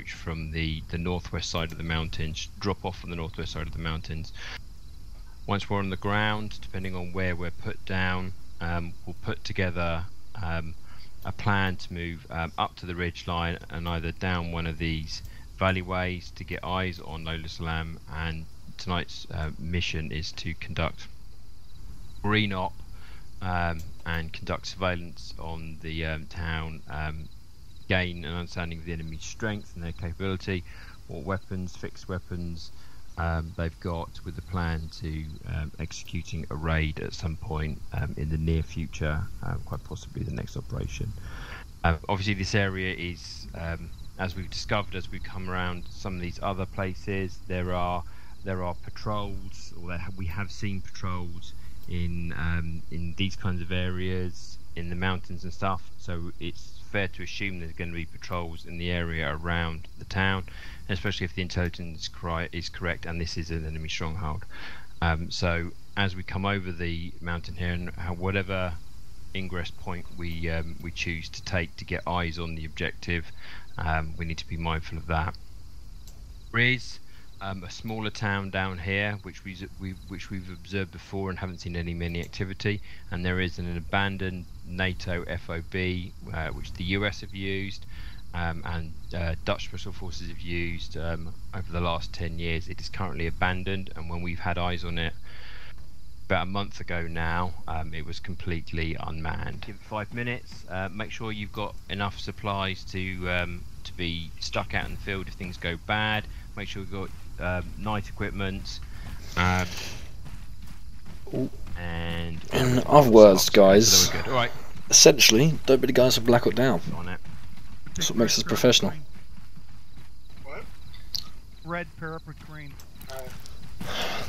approach from the, the northwest side of the mountains, drop off on the northwest side of the mountains. Once we're on the ground, depending on where we're put down, um, we'll put together um, a plan to move um, up to the ridge line and either down one of these valleyways to get eyes on Lola Salam. And tonight's uh, mission is to conduct green op um, and conduct surveillance on the um, town, um, gain an understanding of the enemy's strength and their capability, what weapons, fixed weapons um, they've got, with the plan to um, executing a raid at some point um, in the near future, um, quite possibly the next operation. Uh, obviously, this area is, as we've discovered as we come around some of these other places, there are there are patrols, or we have seen patrols in um, in these kinds of areas in the mountains and stuff. So it's fair to assume there's going to be patrols in the area around the town, especially if the intelligence is correct and this is an enemy stronghold. Um, so as we come over the mountain here, and whatever ingress point we um, we choose to take to get eyes on the objective, um, we need to be mindful of that. Riz um, a smaller town down here, which we, we which we've observed before and haven't seen any many activity. And there is an abandoned NATO FOB, uh, which the US have used, um, and uh, Dutch Special Forces have used um, over the last 10 years. It is currently abandoned, and when we've had eyes on it about a month ago now, um, it was completely unmanned. Give it five minutes. Uh, make sure you've got enough supplies to um, to be stuck out in the field if things go bad. Make sure you've got um, night equipment. Um, and in other words, guys, All right. essentially, don't be the guys who black it down. On it. That's what makes us professional. What? Red pair up with green.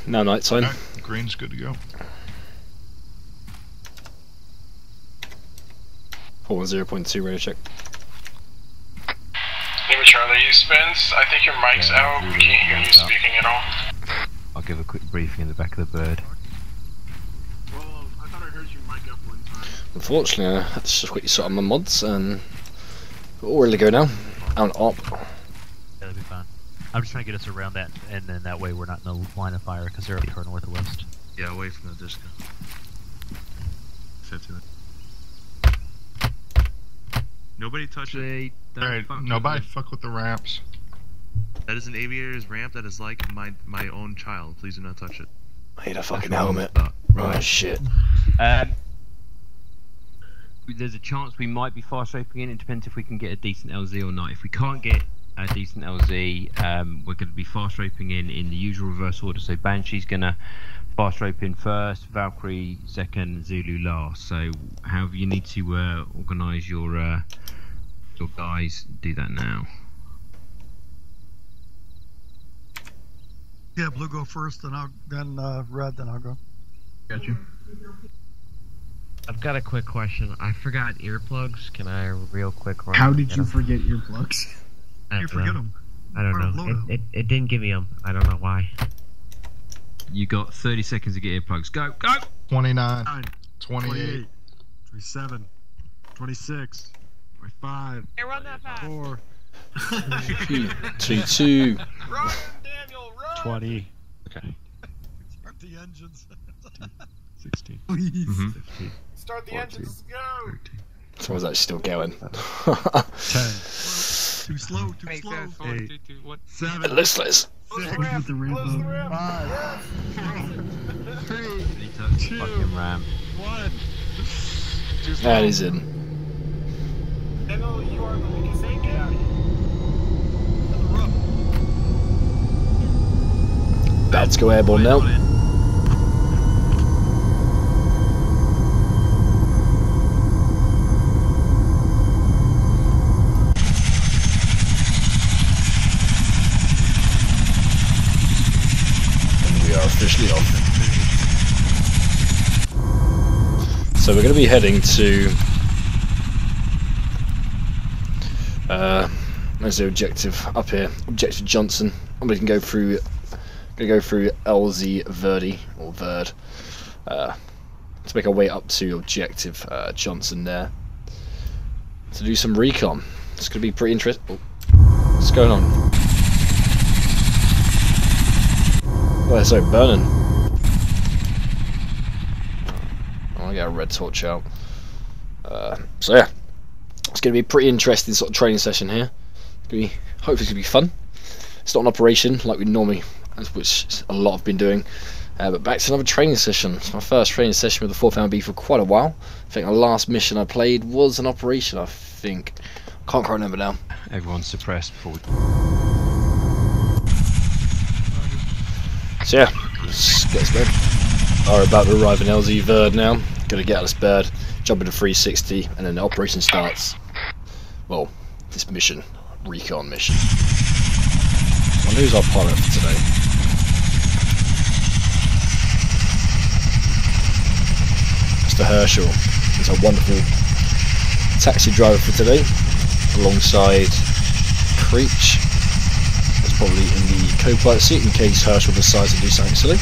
Now night sign. Alright, green's good to go. Oh, Four zero point two radio check. Name Charlie, Spence. I think your mic's Yeah, out. We can't hear you speaking at all. I'll give a quick briefing in the back of the bird. Well, I thought I heard you mic up one time. Unfortunately, I had to just quickly sort out my mods and we're all ready to go now. Out and up. Yeah, that'd be fine. I'm just trying to get us around that, and then that way we're not in the line of fire because they're already far northwest. Yeah, away from the disco. Fit to it. Nobody touch it. Alright, nobody fuck with the ramps. That is an aviator's ramp that is like my my own child. Please do not touch it. I need a fucking helmet. Right, shit. Um, there's a chance we might be fast roping in. It depends if we can get a decent LZ or not. If we can't get a decent LZ, um, we're going to be fast roping in in the usual reverse order. So Banshee's going to fast rope in first, Valkyrie second, Zulu last. So however you need to uh, organise your uh, your guys, do that now. Yeah, blue go first, then I'll then uh, red, then I'll go. Got you. I've got a quick question. I forgot earplugs. Can I real quick run? How did you you 'em? forget earplugs? I You don't forget know. them. I don't Or know. load 'em. It, it, it didn't give me them. I don't know why. You got 30 seconds to get earplugs. Go, go! 29, 9, 28. 28, 27, 26, 25, Hey, run that fast! 4, Two two. Run, Daniel, run! 20. Okay. Start the engines. 16, Please. Mhm. 15, Start the 14, engines, let's go! 13, So was that still going? 10, Too slow, too Hey, slow. fast, four, two, two, one. 7, it looks like it's Close the Six. ramp, With the ramp close the up. ramp! Five. Yes! Three. He touched the fucking ram. 1. Too slow. that is in. Daniel, you are the weakest link. Get out of here. Let's go airborne now. And we are officially off. So we're going to be heading to. Uh, there's the objective up here. Objective Johnson. And we can go through. Gonna go through LZ Verdi or Verd. Uh, to make our way up to objective uh, Johnson there. To do some recon. It's gonna be pretty interesting. What's going on? Well, it's like burning. Oh, I got a red torch out. Uh, so yeah, it's going to be a pretty interesting sort of training session here. It's going to be, hopefully, it's going to be fun. It's not an operation like we normally, which a lot have been doing. Uh, but back to another training session. It's my first training session with the 4th MB for quite a while. I think the last mission I played was an operation, I think. Can't quite remember now. Everyone's suppressed before we So yeah, let's get to bed. Are about to arrive in LZ Verd now. Gonna get out of this bed, jump into 360, and then the operation starts. Well, this mission, recon mission. And who's our pilot for today? Mr. Herschel is our wonderful taxi driver for today, alongside Creech. Probably in the co-pilot seat in case Herschel decides to do something silly.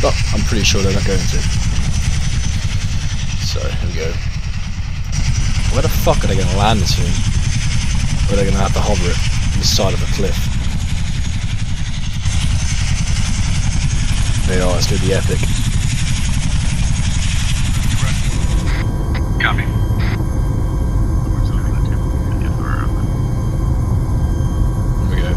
But I'm pretty sure they're not going to. So, here we go. Where the fuck are they going to land this thing? Or are they going to have to hover it on the side of a cliff? They are, it's going to be epic. Copy. Here we go.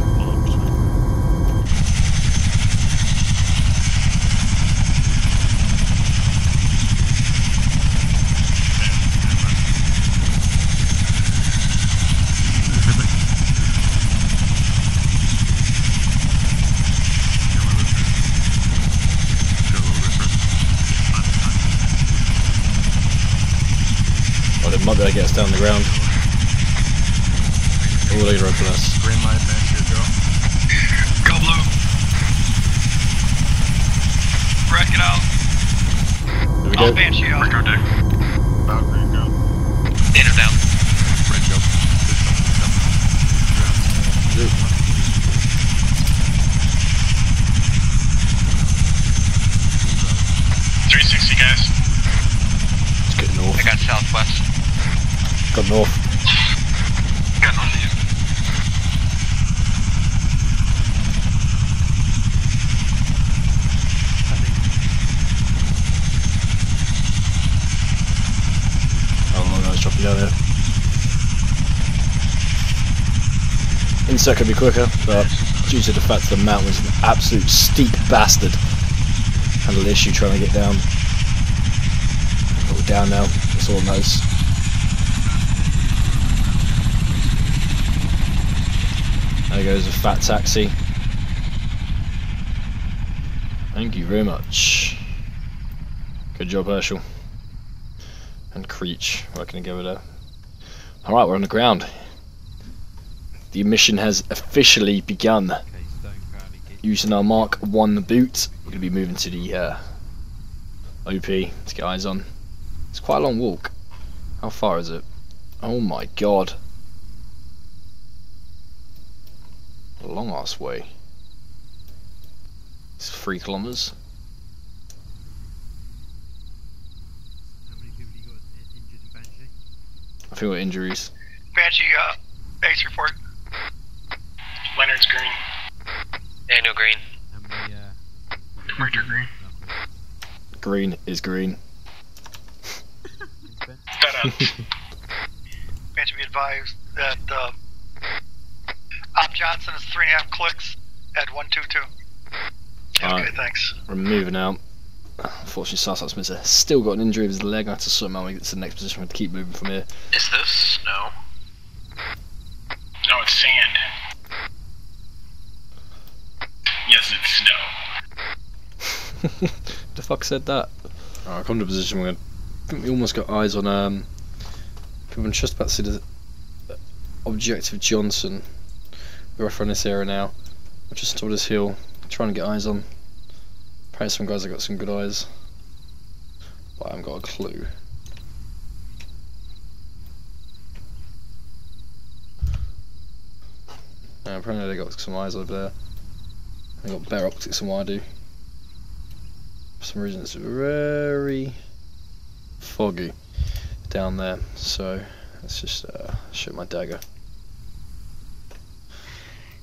Oh, they might be able to get us down the ground. Oh, they're open us. Green light, man, here, go. Go blue. Red, get out. Here we I'll go. banshee out. Rico deck. Valkyrie, go. Data down. Red, go. Three sixty guys. Let's get north. I got southwest. Got north. North of you. Oh no, it's dropping down there. Insert could be quicker, but due to the fact that the mountain is an absolute steep bastard, had a little issue trying to get down. But we're down now, that's all that There goes a fat taxi. Thank you very much. Good job, Herschel. And Creech working together. Alright, we're on the ground. The mission has officially begun. Using our Mark 1 boot, we're going to be moving to the uh, OP to get eyes on. It's quite a long walk. How far is it? Oh my god. A long ass way. It's three kilometers. How many people do you got injured in Banshee? I think we're injuries. Banshee, uh, base report. Leonard's green. Daniel green. How many, uh... Richard green. Green is green. Shut up. Banshee be advised that, uh, Op Johnson is three and a half clicks at 122. Okay, Alright. thanks. We're moving out. Unfortunately, Sarsat Smith still got an injury of his leg. I have to sort him out when we get to the next position. We have to keep moving from here. Is this snow? No, it's sand. Yes, it's snow. the fuck said that? Alright, come to a position where I think we almost got eyes on um I'm just about to see the uh, objective Johnson. We're off on this area now. We're just toward this hill, trying to get eyes on. Apparently some guys have got some good eyes. But I haven't got a clue. Yeah, apparently they got some eyes over there. They got better optics than what I do. For some reason it's very foggy down there, so let's just uh, shoot my dagger.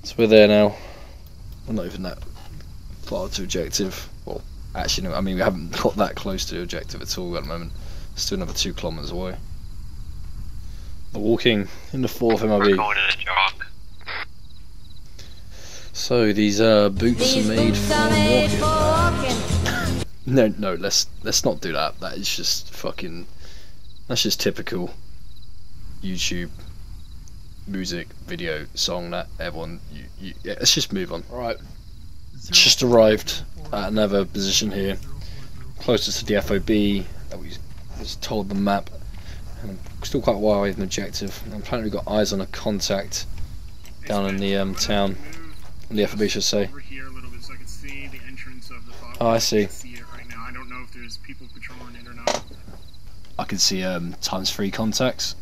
So we're there now. We're not even that far to objective. Well, actually, no. I mean, we haven't got that close to the objective at all at the moment. Still another two kilometers away. We're walking in the fourth We're MRB. going in a jog. So these uh, boots These are made boots for are made for walking. walking. No, no, let's let's not do that. That is just fucking. That's just typical YouTube music video song that everyone. You, you, yeah, let's just move on. All right. Just arrived at another position here, closest to the FOB that we was told the map. And I'm still quite a while away from the objective. And apparently we've got eyes on a contact down in the um, town. On the FOB should say. Over here a little bit so I see the entrance of the FOB. Oh, I see. can see it right now. I don't know if there's people patrolling it or not. I can see um, times three contacts.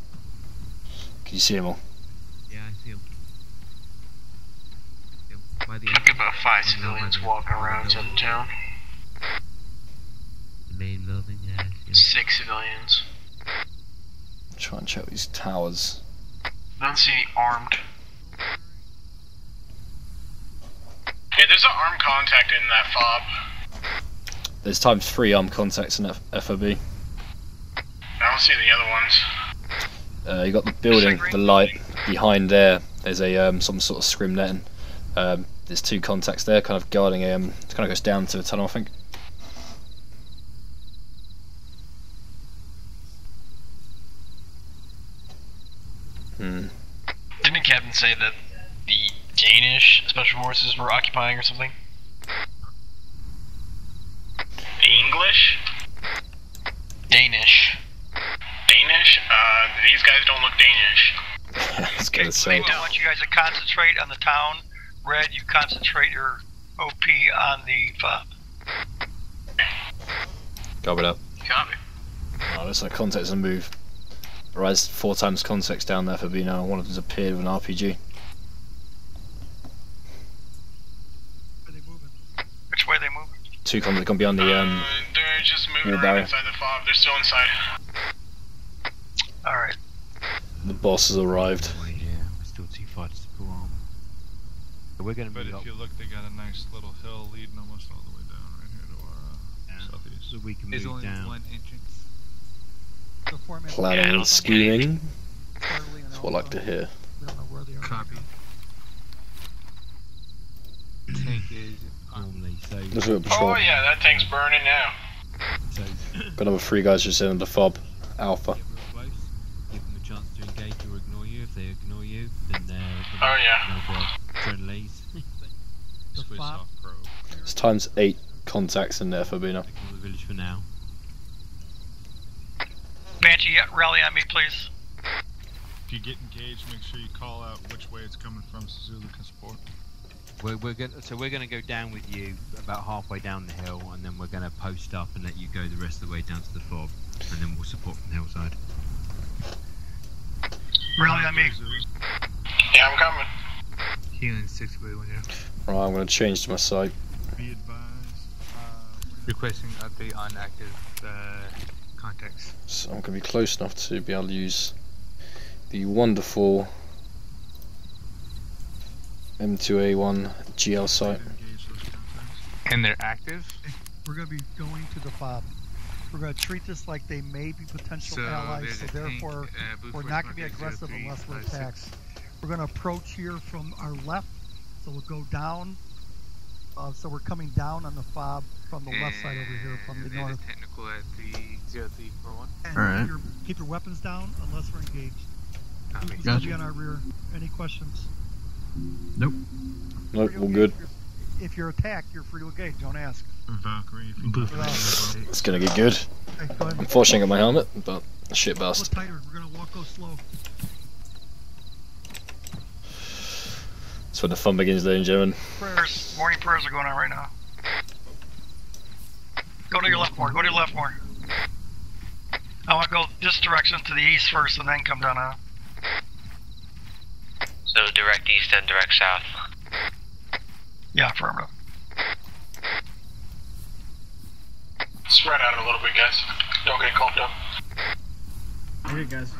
Can you see them all? Yeah, I see him. By the I think about five civilians walking around inside the town. The main building, yeah. I. Six civilians. Try and check these towers. Don't see any armed. Yeah, there's an armed contact in that fob. There's times three armed contacts in F- FOB. I don't see the other ones. Uh, you got the building, the light behind there. There's a um, some sort of scrim netting. Um, there's two contacts there, kind of guarding. Um, it kind of goes down to the tunnel, I think. Hmm. Didn't the captain say that the Danish special forces were occupying or something? English? Danish. Danish? Uh, these guys don't look Danish. I was gonna I say. want you guys to concentrate on the town. Red, you concentrate your OP on the fob. Cover it up. Copy. Oh, looks like contacts on move. Rise four times contacts down there for B now. One of them's appeared with an RPG. Which way they moving? Two contacts gone beyond the um. They're just moving Wall around barrier. inside the fob. They're still inside. Alright. The boss has arrived. Oh, yeah, we're still too far to pull on. We're gonna But move if up you look, they got a nice little hill leading almost all the way down right here to our uh, southeast. so we can There's move only down. one entrance. The format Planning and scheming. That's what I like to hear. We don't know where they are. Copy. Tank is normally. So There's a bit of patrol. Oh yeah, that tank's burning now. So Got another three guys just in the fob. Alpha. get real give them a chance to engage or ignore you. If they ignore you, then they're Oh, yeah. They're friendlies. Swiss fob. off pro. It's times eight contacts in there for B now. Ignore the village for now. Banshee, rally on me, please. If you get engaged, make sure you call out which way it's coming from so Zulu can support. We're, we're gonna, so we're going to go down with you about halfway down the hill, and then we're going to post up and let you go the rest of the way down to the fob, and then we'll support from the hillside. Rally on me. Yeah, I'm coming. Healing six way when you're Right, I'm going to change to my sight. be advised. Uh, requesting update on active uh, contacts. So I'm going to be close enough to be able to use the wonderful M2A1 GL sight. Engage those contacts. And they're active? We're going to be going to the fob. We're going to treat this like they may be potential So allies, so a tank, therefore uh, we're not going to be aggressive unless we're attacked. We're going to approach here from our left, so we'll go down. Uh, so we're coming down on the fob from the left side over here, from the north. a technical at the 0341. And Alright. keep, your, keep your weapons down unless we're engaged. Copy. Who's going to be on our rear? Any questions? Nope, Free all to good. engage. If you're attacked, you're free to engage. Don't ask. Valkyrie, if you can. It's going to get good. Okay, go ahead. Unfortunately, I got my helmet, but shit Go bust. We're gonna walk go slow. That's when the fun begins, ladies and gentlemen. Prayers. Morning prayers are going on right now. Go to your left more. Go to your left more. I want to go this direction to the east first and then come down on. So direct east and direct south. Yeah, affirmative. Spread out a little bit, guys. Don't get clumped up. Okay, guys.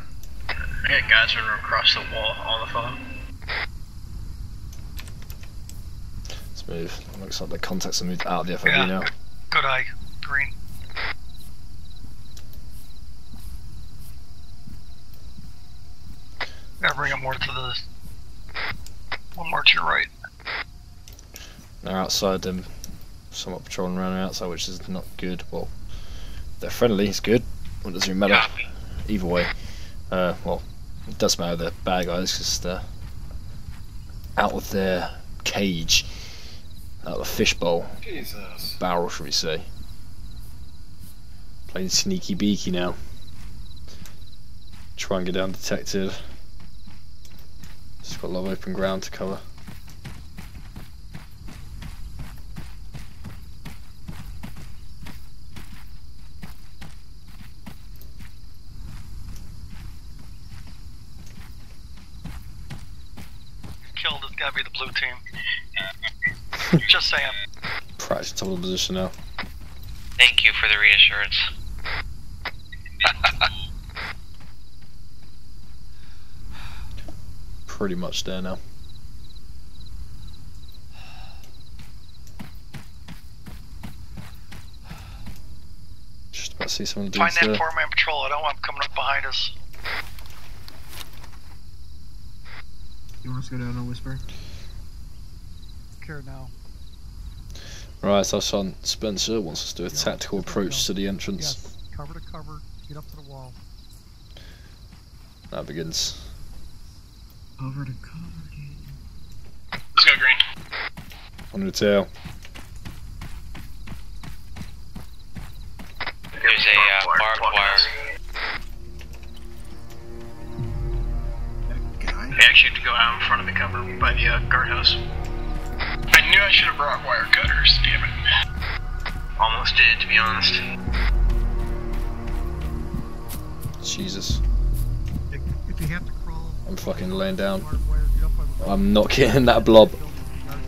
I got guys running across the wall on the phone. Move. Looks like the contacts have moved out of the FOB Yeah. now. Good eye, green. Gotta bring it more to the. One more to your right. They're outside them, somewhat patrolling around outside, which is not good. Well, they're friendly, it's good. Well, it doesn't even matter. Copy. Either way. Uh, well, it does matter they're bad guys because they're out of their cage, out of the fishbowl. Jesus. Barrel, should we say. Playing sneaky beaky now. Try and get down undetected. Just got a lot of open ground to cover. Killed, it's gotta be the blue team. Just saying. Practice top of the position now. Thank you for the reassurance. Pretty much there now. Just about to see some of the Find that four man patrol. I don't want them coming up behind us. You want us to go down on Whisper? Care now. Right, so son Spencer wants us to do a Yeah, tactical approach to the entrance. Yes. Cover to cover. Get up to the wall. That begins. Over to cover. Let's go green. On the tail. There's a uh, barbed wire. They actually have to go out in front of the cover by the uh, guardhouse. I knew I should have brought wire cutters, damn it. Almost did, to be honest. Jesus. If, if you have to crawl, I'm fucking laying down. barbed wire, get up by the wall. I'm not getting that blob. Building a yard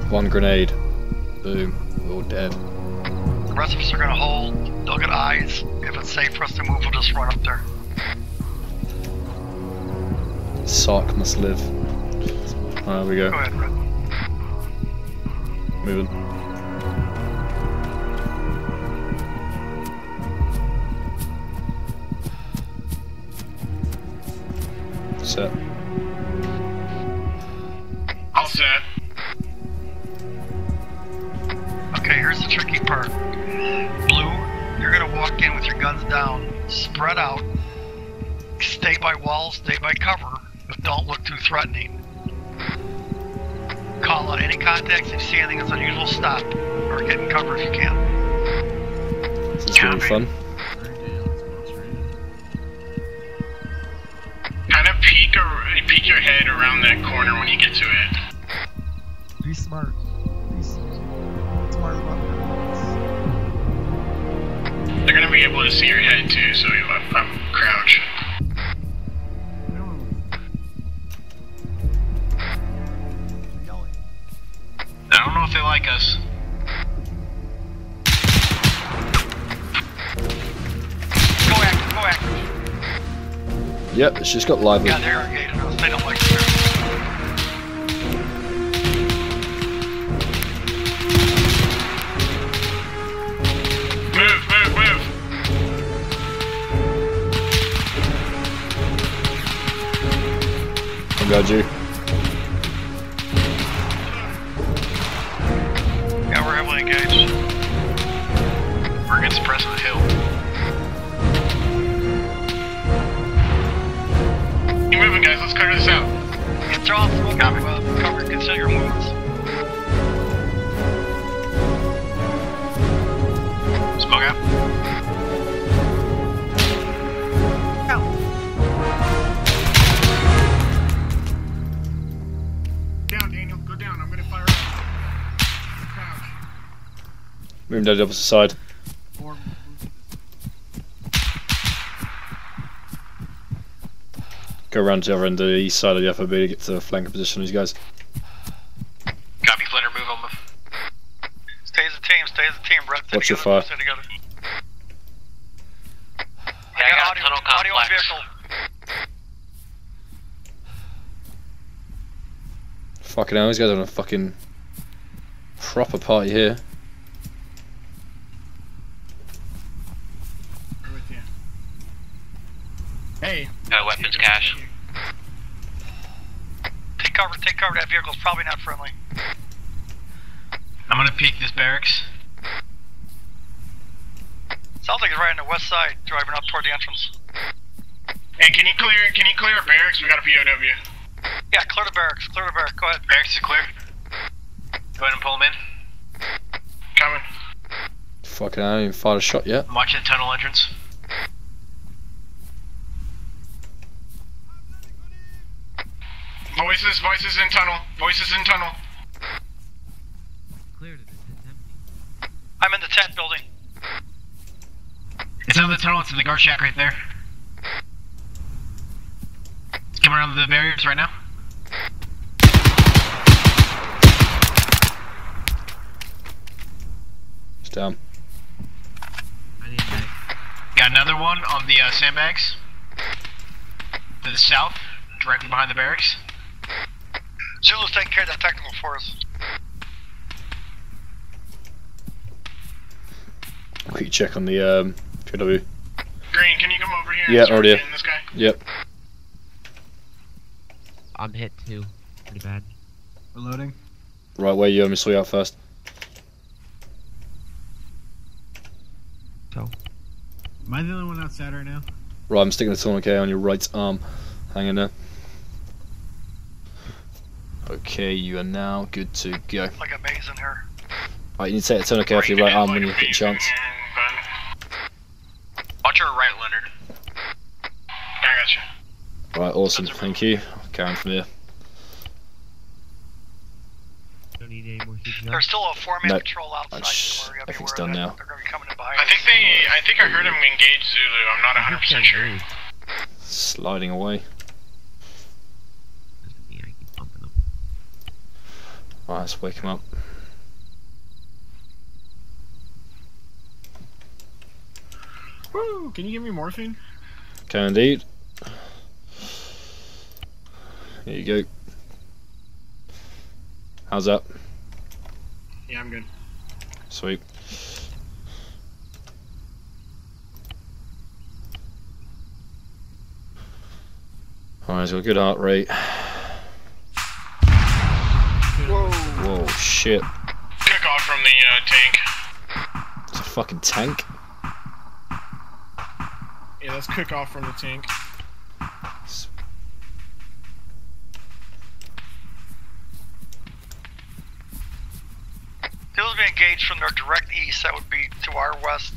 shed. One grenade. Boom. We're all dead. The rest of us are gonna hold. They'll get eyes. If it's safe for us to move, we'll just run up there. Sark must live. Alright, we Go go. ahead. Moving. Set. All set. Okay, here's the tricky part. Blue, you're gonna walk in with your guns down, spread out, stay by walls, stay by cover, don't look too threatening. Call out any contacts if you see anything that's unusual, stop, or get in cover if you can. This is really fun. Kind of peek, ar- peek your head around that corner when you get to it. Be smart. Be smart about it. They're gonna be able to see your head Yep, it's just got lively. Yeah, they're engaging. They don't like us. Move, move, move. I got you. window the opposite side. Go around to the other end, the east side of the FOB to get to the flanker position these guys. Copy, Flinter, move on. Stay as a team, stay as a team, bro. What's your fire? Yeah, I got, I got audio, audio on vehicle. Fucking hell, these guys are on a fucking proper party here. Hey. Uh, weapons cache. Take cover, take cover. That vehicle's probably not friendly. I'm gonna peek this barracks. Sounds like it's right on the west side, driving up toward the entrance. Hey, can you clear? Can you clear barracks? We got a POW. Yeah, clear the barracks. Clear the barracks. Go ahead. Barracks is clear. Go ahead and pull him in. Coming. Fucking hell, I haven't even fired a shot yet. I'm watching the tunnel entrance. Voices, voices in tunnel. Voices in tunnel. Cleared it. It's empty. I'm in the tent building. It's out of the tunnel. It's in the guard shack right there. It's coming around the barriers right now. It's down. I need that. Got another one on the uh, sandbags. To the south, directly behind the barracks. Zulu's taking care of that technical for us. Quick check on the um, POW. Green, can you come over here? Yeah, already. This guy. Yep. I'm hit too. Pretty bad. Reloading. Right, where you? Let me sort you out first. So. Am I the only one outside right now? Right, I'm sticking the tourniquet on your right arm. Hang in there. Okay, you are now good to go. Like a maze in here. Right, you need to take the tourniquet off your right arm when you get a chance. Watch your right, Leonard. I got you. Right, awesome. Thank you. Carry on from here. Don't need any more CPR. There's still a four-man No. patrol outside. Shh, so we're gonna be everything's aware of done now. They're gonna be coming in behind I think they. I think I heard him engage Zulu. I'm not 100 percent sure. Sliding away. Yeah, I keep bumping them. Right, let's wake him up. Woo! Can you give me morphine? Can indeed. Here you go. How's that? Yeah, I'm good. Sweet. Alright, he's got a good heart rate. Shit. Kick off from the uh, tank. It's a fucking tank. Yeah, let's cook off from the tank. They'll be engaged from their direct east. That would be to our west.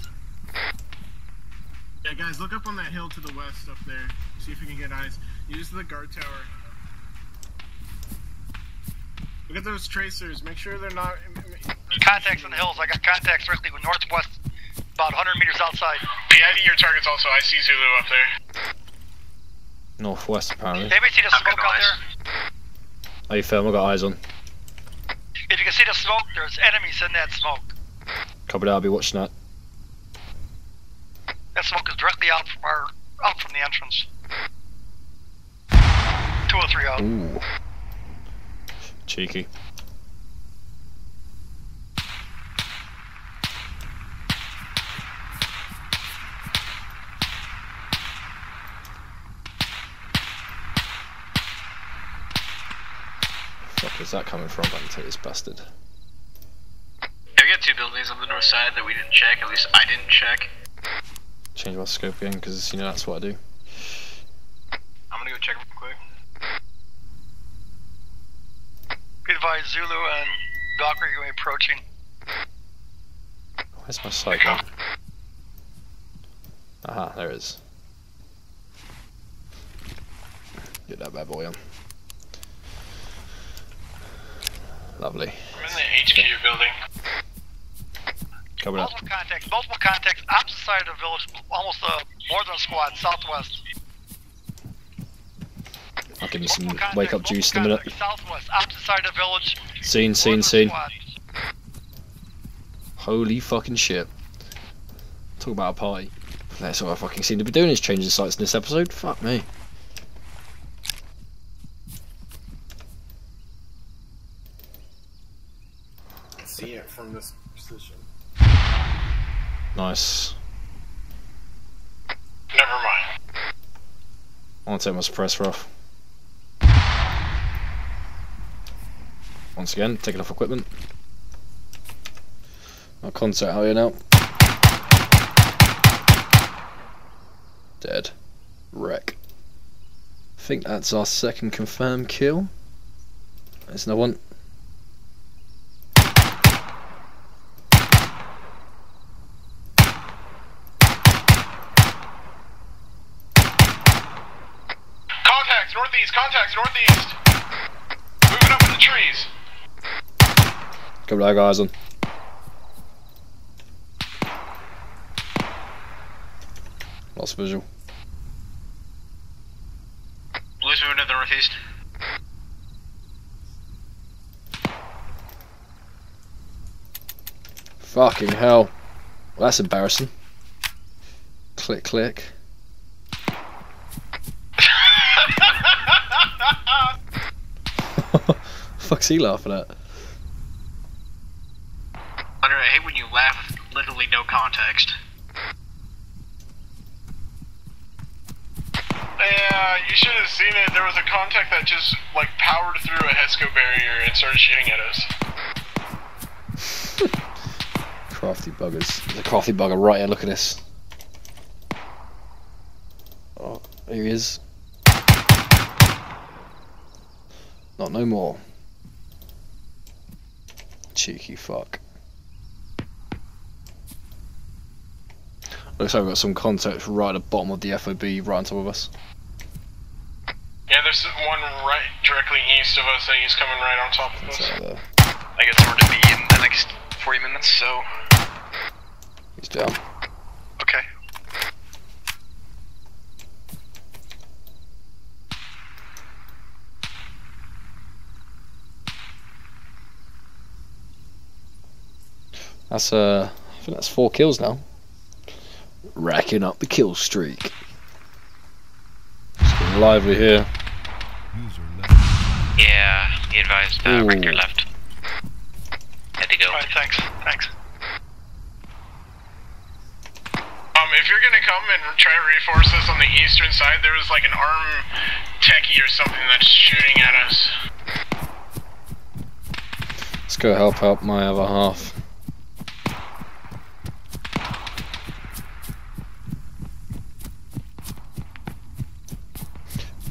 Yeah, guys, look up on that hill to the west up there. See if you can get eyes. Use the guard tower. Look at those tracers. Make sure they're not. Contacts on the hills. I got contacts directly with northwest, about 100 meters outside. PID your targets also. I see Zulu up there. Northwest, apparently. Anybody see the smoke out there? How you feel? I've got eyes on. If you can see the smoke, there's enemies in that smoke. Copy that, I'll be watching that. That smoke is directly out from our, out from the entrance. 203 out. Ooh. Cheeky. Fuck is that coming from? I can take this bastard. Yeah, we got two buildings on the north side that we didn't check. At least I didn't check. Change my scope again because you know that's what I do. I'm gonna go check real quick. Zulu and Doc are be approaching. Where's my sight? Aha, there it is. Get that bad boy on. Lovely. I'm in the HQ building. That. Multiple contacts, multiple contacts, opposite side of the village, almost uh, more than a squad, southwest. I'll give you some wake up juice in a minute. contacts, Southwest, opposite side of the village. Scene, more scene, scene. Holy fucking shit. Talk about a party. That's what I fucking seem to be doing is changing sights in this episode. Fuck me. See it from this position. Nice. Never mind. I want to take my suppressor off. Once again, taking off equipment. I'll contact out here now. Dead. Wreck. I think that's our second confirmed kill. There's no one. Contacts northeast. Contacts northeast. Moving up in the trees. Of guys on. Lost visual. Blue's moving to the northeast. Fucking hell. Well, that's embarrassing. Click, click. Fuck's he laughing at? Hunter, I hate when you laugh with literally no context. Yeah, you should have seen it. There was a contact that just like powered through a Hesco barrier and started shooting at us. Crafty buggers. There's a crafty bugger right here, look at this. Oh, here he is. Not no more. Cheeky fuck. Looks like we've got some contacts right at the bottom of the FOB, right on top of us. Yeah, there's one right directly east of us that he's coming right on top of us. That's out there. I guess we're to be in the next 40 minutes, so. He's down. Okay. That's uh, I think that's four kills now. Racking up the kill streak. It's getting lively here. Yeah, he advised uh, Ooh. Richter left. Had to go. Alright, thanks. Thanks. Um, if you're gonna come and try to reinforce us on the eastern side, there was like an arm techie or something that's shooting at us. Let's go help out my other half.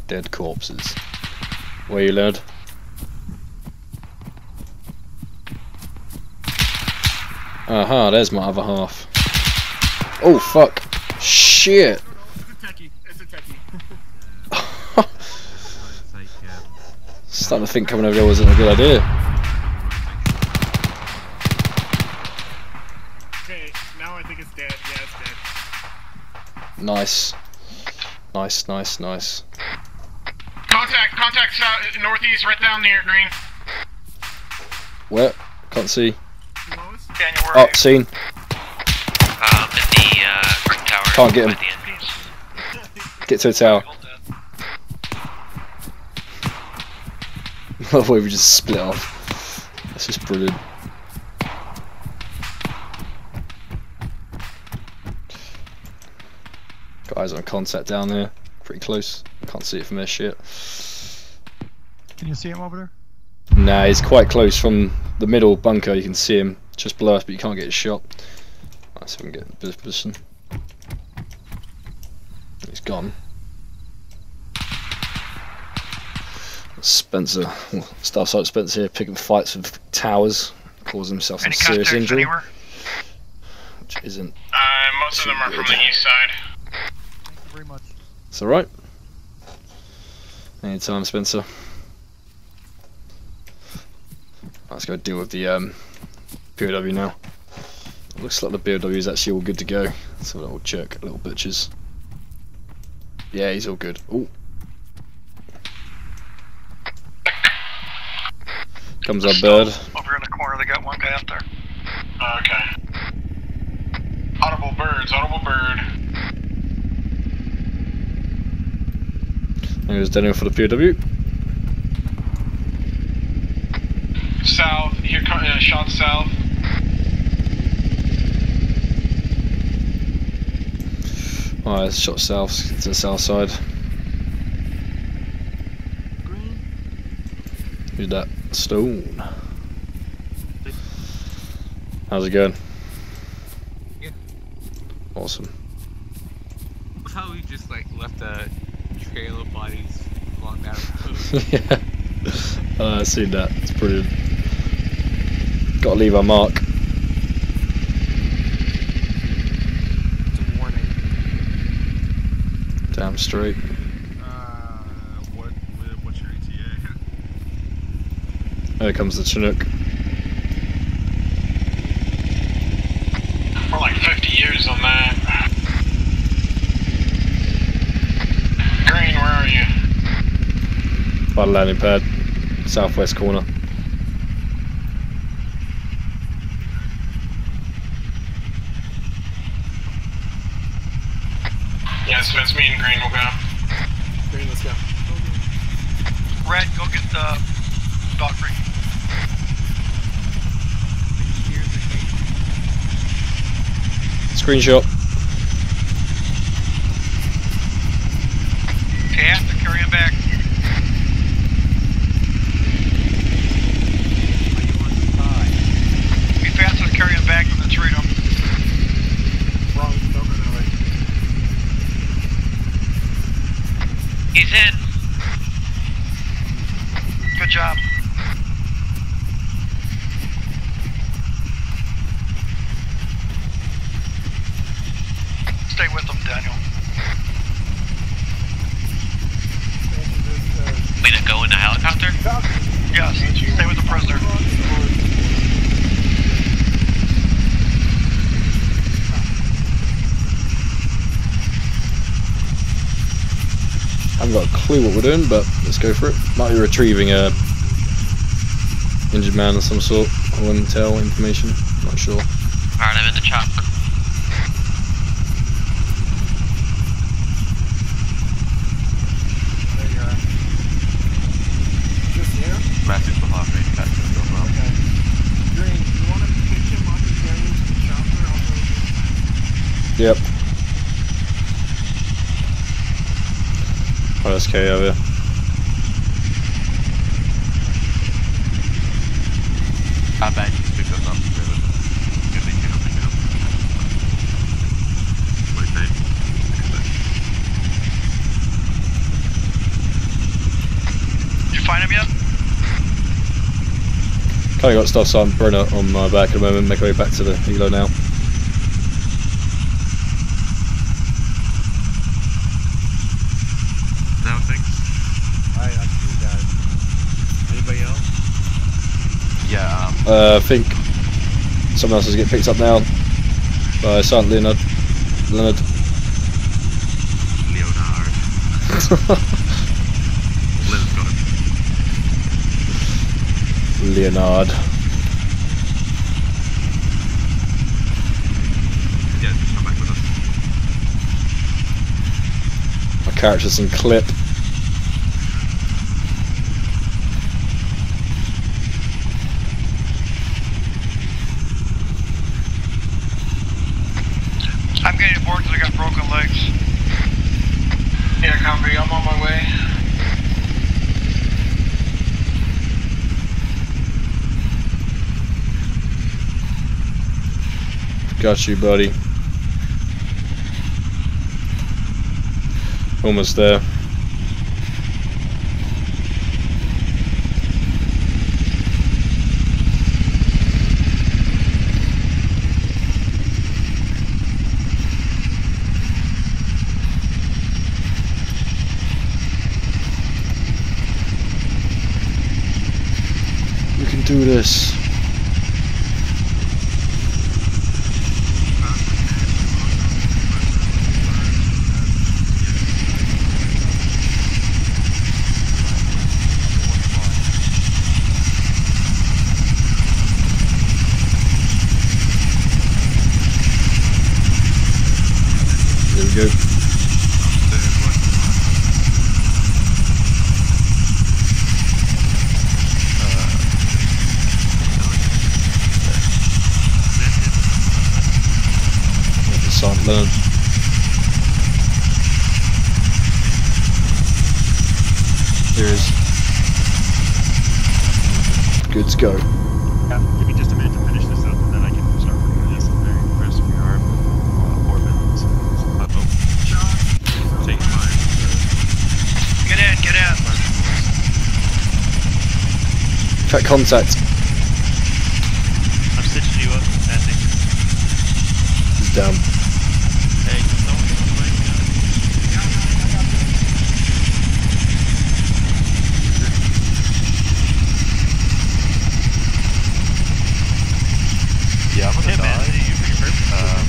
Dead corpses. Where you led? Aha, there's my other half. Oh fuck. Shit. Starting to think coming over there wasn't a good idea. okay, now I think it's dead. Yeah, it's dead. Nice. Nice, nice, nice. Contact, contact south, northeast, right down near green. Where? Can't see. Lowest? Daniel, where Oh, seen. Um, in the, uh, brick tower. Can't get him. by the entrance. Get to the tower. By the way, we just split off. That's just brilliant. Guys on contact down there. Pretty close. Can't see it from their shit. Can you see him over there? Nah, he's quite close from the middle bunker. You can see him just below us, but you can't get his shot. Let's see if we can get this position. He's gone. Spencer, well, Staff Sergeant Spencer here, picking fights with towers, causing himself some Any serious injury, anywhere? which isn't. Uh, most of them are from the east side. Thank you very much. It's alright. Anytime, Spencer. Let's go deal with the um, POW now. Looks like the POW is actually all good to go. Let's have a little check, little bitches. Yeah, he's all good. Ooh. Comes our bird. Over in the corner, they got one guy up there. Okay. Audible birds, audible bird. There's Daniel for the POW. south. Here, uh, shot south. Alright, shot south to the south side. Green. Who's that? Stone. How's it going? Yeah. Awesome. How we just like left a trail of bodies along that road. yeah. uh, I see that. It's pretty. Gotta leave our mark. It's a warning. Damn straight. Uh, what, what- what's your ETA? There comes the Chinook. We're like 50 years on that. Green, where are you? By the landing pad. Southwest corner. Yes, that's me and Green will go. Green, let's go. Red, go get the Valkyrie. Screenshot. Okay, have to carry him back. Be faster to carry him back than to treat him. Wrong, don't go that way. He's in. Good job. Stay with him, Daniel. We to go in a helicopter? Yes, stay with the prisoner. haven't got a clue what we're doing, but let's go for it. Might be retrieving a injured man of some sort. I wouldn't tell information. Not sure. Alright, I'm in the chopper. There you are. Just you? Message from Hawk Range Captain well. Okay. Green, you want to pick him up and carry him the chopper? Yep. Oh, over. I bet you pick us up. Good thing you helping out. What do you think? Did you find him yet? Kind of got stuff so I'm burning it on my back at the moment. Make my way back to the helo. Now things? Alright, that's you guys. Anybody else? Yeah, um, Uh, I think someone else is getting picked up now by Sergeant Leonard. Leonard. Leonard. Lynn's got him. Leonard. Yeah, just come back with us. My character's in clip. I'm getting aboard because I got broken legs. Yeah, copy. I'm on my way. Got you, buddy. Almost there. We can do this. There we go. There is. Good to go. Yeah, give me just a minute to finish this up, and then I can start working on this. Very impressed we are with uh, Orbit. Uh-oh. Taking mine. Get in, get in. Cut contact. I'm stitching you up, Andy. He's down. Hey, can someone get the mic? Yeah, I'm gonna Hey, man, die. you figure first? Um,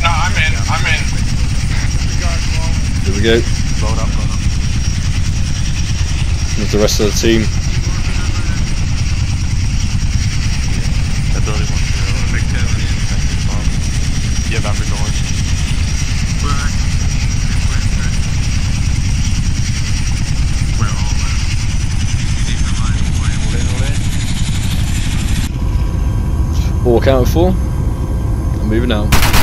No, I'm in. I'm in. Here we go. load up, load up. With the rest of the team. Ability one zero. Big. Yeah, back door. All accounted for. I'm moving now.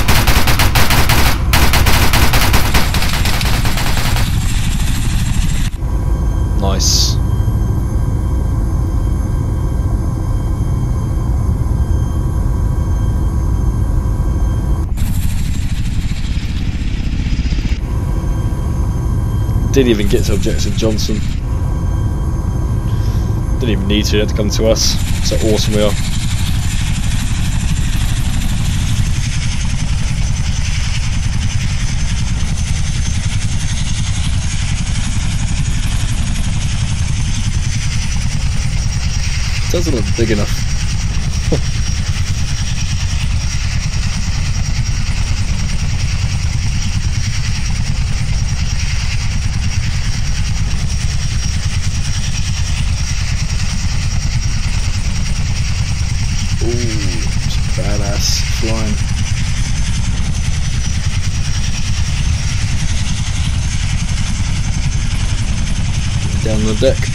Nice. Didn't even get to Objective Johnson. Didn't even need to, he had to come to us. So awesome we are. Doesn't look big enough. Ooh, badass flying. Down the deck.